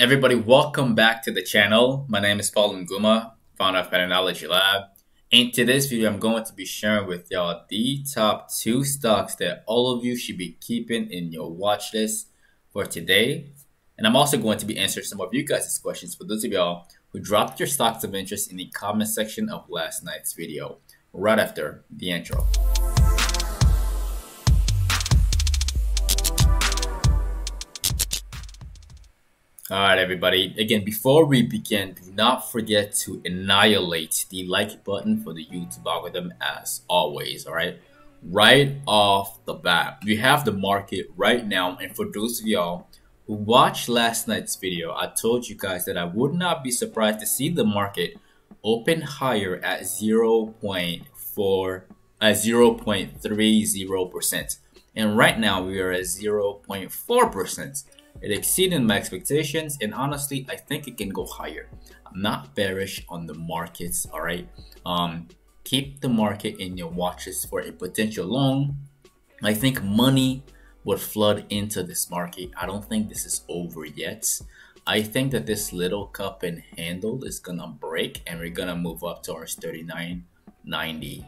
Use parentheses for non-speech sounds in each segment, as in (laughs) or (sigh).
Everybody, welcome back to the channel. My name is Paul N'Gumah, founder of Patternology Lab. In today's video, I'm going to be sharing with y'all the top two stocks that all of you should be keeping in your watch list for today. And I'm also going to be answering some of you guys' questions for those of y'all who dropped your stocks of interest in the comment section of last night's video, right after the intro. Alright everybody, again before we begin, do not forget to annihilate the like button for the YouTube algorithm as always, alright? Right? Off the bat, we have the market right now. And for those of y'all who watched last night's video, I told you guys that I would not be surprised to see the market open higher at 0.4 uh, at 0.30% and right now we are at 0.4% it exceeded my expectations, and honestly, I think it can go higher. I'm not bearish on the markets, all right? Um, keep the market in your watches for a potential long. I think money would flood into this market. I don't think this is over yet. I think that this little cup and handle is gonna break and we're gonna move up towards 39.90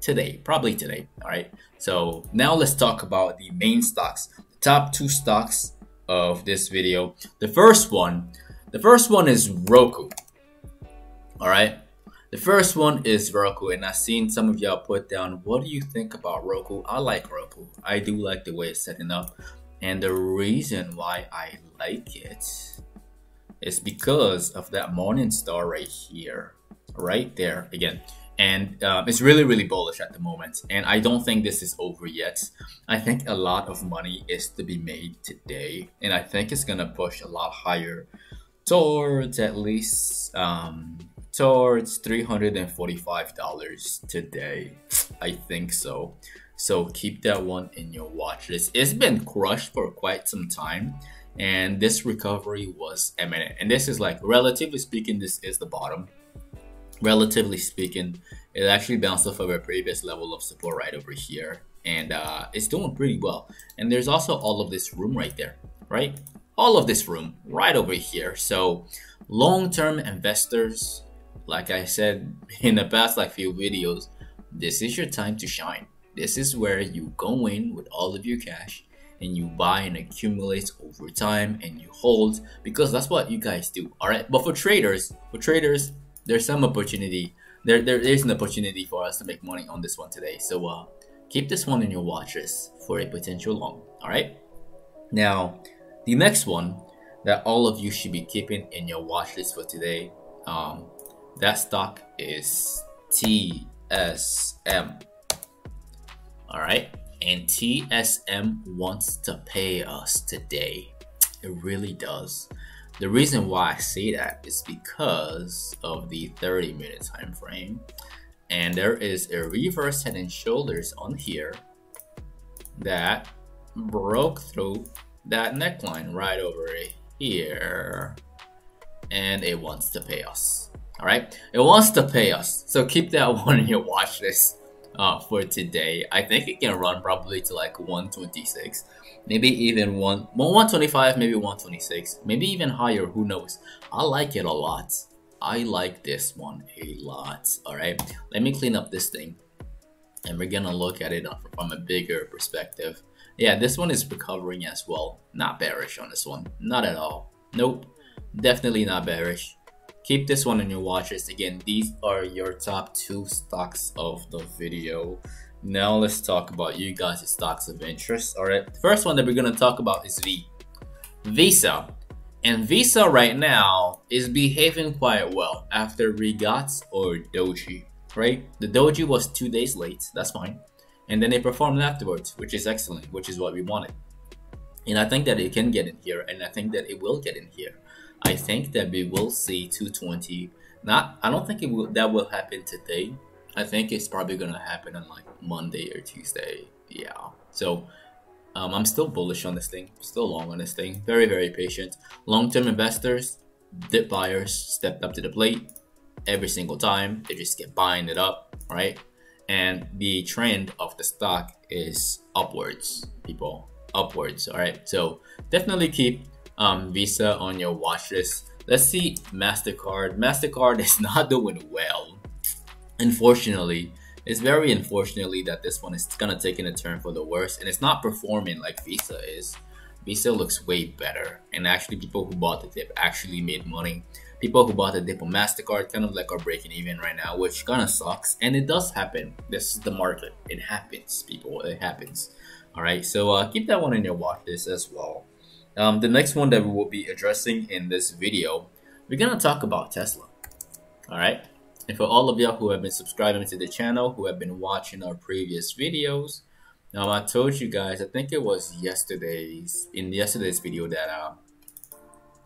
today, probably today. All right. So now let's talk about the main stocks. The top two stocks of this video. The first one, the first one is Roku. All right. The first one is Roku, and I've seen some of y'all put down, what do you think about Roku? I like Roku. I do like the way it's setting up. And the reason why I like it is because of that morning star right here. Right there. Again, and uh, it's really really bullish at the moment. And i don't think this is over yet. I think a lot of money is to be made today. And i think it's gonna push a lot higher towards at least um, towards $345 today. I think so. So keep that one in your watch list. It's been crushed for quite some time. And this recovery was imminent. And this is like relatively speaking this is the bottom relatively speaking, it actually bounced off of a previous level of support right over here. And uh, it's doing pretty well. And there's also all of this room right there, right? All of this room right over here. So long-term investors, like I said (laughs) in the past like few videos, this is your time to shine. This is where you go in with all of your cash and you buy and accumulate over time and you hold because that's what you guys do. All right. But for traders, for traders, there's some opportunity. There, there is an opportunity for us to make money on this one today. So uh, keep this one in your watch list for a potential long. All right. Now, the next one that all of you should be keeping in your watch list for today, um, that stock is TSM. All right. And TSM wants to pay us today. It really does. The reason why I say that is because of the 30 minute time frame. And there is a reverse head and shoulders on here that broke through that neckline right over here. And it wants to pay us. All right, it wants to pay us. So keep that (laughs) one in your watch list uh, for today. I think it can run probably to like 126 maybe even one 125 maybe 126 maybe even higher who knows? I like it a lot. I like this one a lot all right? Let me clean up this thing and we're gonna look at it from a bigger perspective. Yeah this one is recovering as well. Not bearish on this one. Not at all. Nope. Definitely not bearish keep this one in your watch list again these are your top two stocks of the video now let's talk about you guys' stocks of interest. All right, the first one that we're gonna talk about is V, Visa, and Visa right now is behaving quite well after Regats or Doji. Right, the Doji was two days late. That's fine, and then they performed afterwards, which is excellent, which is what we wanted. And I think that it can get in here, and I think that it will get in here. I think that we will see 220. Not, I don't think it will. That will happen today I think it's probably gonna happen on like Monday or Tuesday. Yeah. So um, I'm still bullish on this thing. Still long on this thing. Very very patient. Long term investors, dip buyers stepped up to the plate every single time. They just get buying it up, right? And the trend of the stock is upwards, people. Upwards. All right. So definitely keep um, Visa on your watch list. Let's see MasterCard. MasterCard (laughs) is not doing well. Unfortunately, it's very unfortunately that this one is gonna take in a turn for the worse and it's not performing like Visa is. Visa looks way better and actually people who bought the dip actually made money. People who bought the dip on MasterCard kind of like are breaking even right now, which kinda sucks. And it does happen. This is the market. It happens, people. It happens. Alright, so uh, keep that one in your watch list as well. Um, the next one that we will be addressing in this video, we're gonna talk about Tesla. Alright? And for all of y'all who have been subscribing to the channel, who have been watching our previous videos, now I told you guys, I think it was yesterday's, in yesterday's video that uh,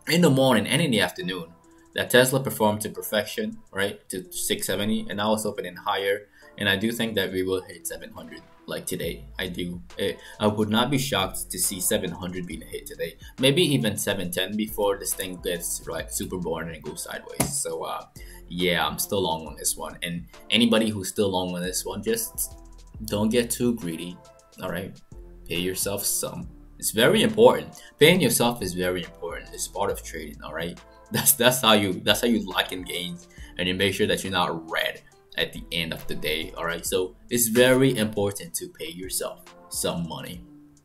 in the morning and in the afternoon, that Tesla performed to perfection, right, to 670, and now it's opening higher, and I do think that we will hit 700 like today. I do. Eh, I would not be shocked to see 700 being a hit today. Maybe even 710 before this thing gets like super boring and goes sideways. So uh, yeah, I'm still long on this one. And anybody who's still long on this one, just don't get too greedy. All right, pay yourself some. It's very important. Paying yourself is very important. It's part of trading. All right, (laughs) that's that's how you that's how you lock in gains and you make sure that you're not red at the end of the day. All right, so it's very important to pay yourself some money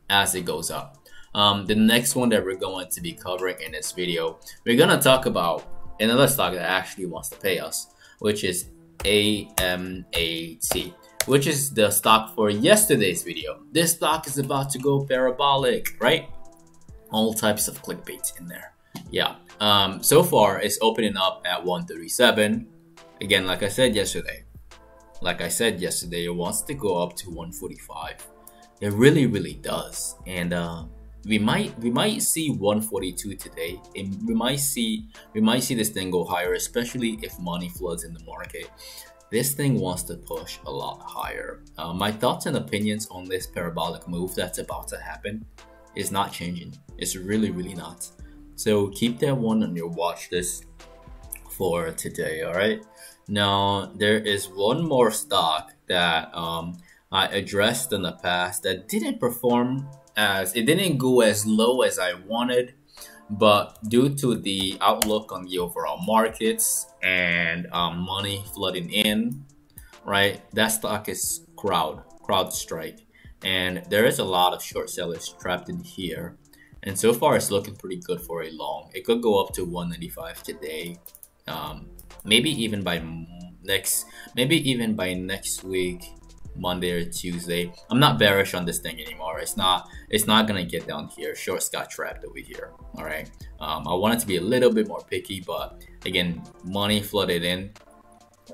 as it goes up. Um, the next one that we're going to be covering in this video, we're gonna talk about another stock that actually wants to pay us, which is AMAT, which is the stock for yesterday's video. This stock is about to go parabolic, right? All types of clickbait in there. Yeah. Um, so far, it's opening up at 137. Again, like I said yesterday, like I said yesterday, it wants to go up to 145. It really, really does. And uh, we might we might see 142 today and we might see we might see this thing go higher especially if money floods in the market. This thing wants to push a lot higher. Uh, my thoughts and opinions on this parabolic move that's about to happen is not changing. It's really really not. So keep that one on your watch list for today all right now there is one more stock that um, i addressed in the past that didn't perform as it didn't go as low as I wanted, but due to the outlook on the overall markets and um, money flooding in, right? That stock is crowd, CrowdStrike, and there is a lot of short sellers trapped in here. And so far, it's looking pretty good for a long. It could go up to 195 today, um, maybe even by next, maybe even by next week Monday or Tuesday. I'm not bearish on this thing anymore. It's not it's not gonna get down here. Shorts got trapped over here. All right. Um, I wanted to be a little bit more picky, but again, money flooded in.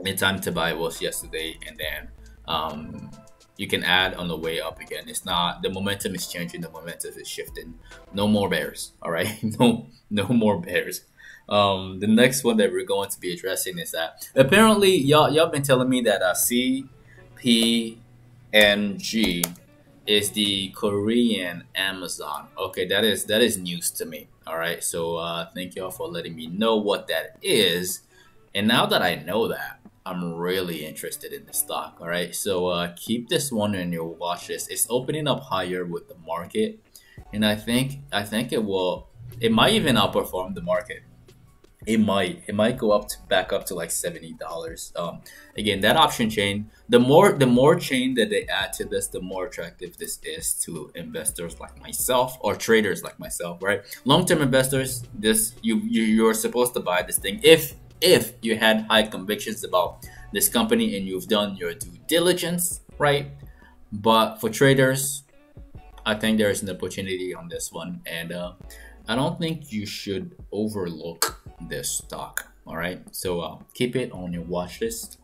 The time to buy was yesterday, and then um, you can add on the way up again. It's not the momentum is changing. The momentum is shifting. No more bears. All right. (laughs) no no more bears. Um, the next one that we're going to be addressing is that apparently y'all y'all been telling me that uh, is the Korean Amazon. Okay, that is that is news to me. All right, so uh, thank y'all for letting me know what that is. And now that I know that, I'm really interested in the stock. All right, so uh, keep this one in your watch list. It's opening up higher with the market, and I think I think it will. It might even outperform the market it might it might go up to back up to like seventy dollars. Um, again, that option chain, the more the more chain that they add to this, the more attractive this is to investors like myself or traders like myself, right? Long term investors, this you, you you're supposed to buy this thing if if you had high convictions about this company and you've done your due diligence, right? But for traders, I think there is an opportunity on this one, and uh, I don't think you should overlook this stock. All right, so uh, keep it on your watch list.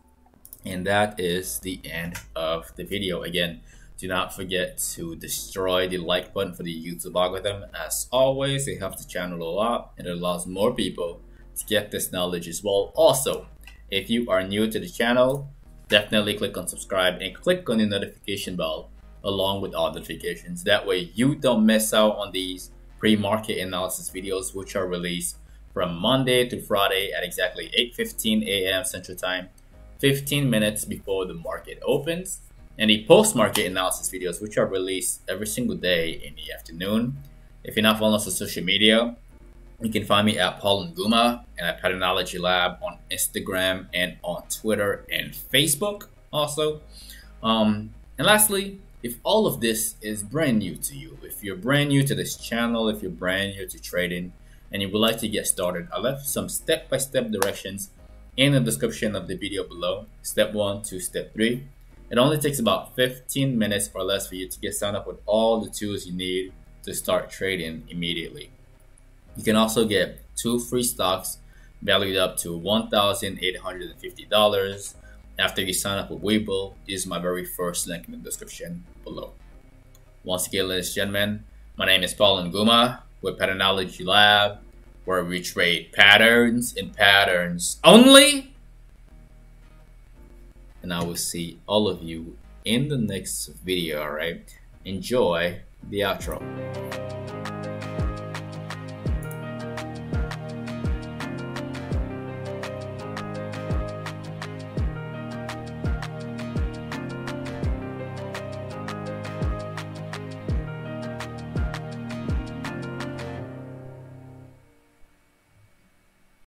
And that is the end of the video. Again, do not forget to destroy the like button for the YouTube algorithm. As always, it helps the channel a lot and it allows more people to get this knowledge as well. Also, if you are new to the channel, definitely click on subscribe and click on the notification bell along with all notifications. That way you don't miss out on these pre-market analysis videos which are released from Monday to Friday at exactly 8:15 a.m. Central Time, 15 minutes before the market opens, and the post-market analysis videos which are released every single day in the afternoon. If you're not following us on social media, You can find me at Paul N'Gumah and at Patternology Lab on Instagram and on Twitter and Facebook also. Um, and lastly, if all of this is brand new to you, if you're brand new to this channel, if you're brand new to trading, and you would like to get started, I left some step-by-step -step directions in the description of the video below, step one to step three. It only takes about 15 minutes or less for you to get signed up with all the tools you need to start trading immediately. You can also get two free stocks valued up to $1,850 after you sign up with Webull. Use my very first link in the description below. Once again, ladies and gentlemen, my name is Paul N'Gumah with Patternology Lab, where we trade patterns and patterns only. And I will see all of you in the next video, alright? Enjoy the outro.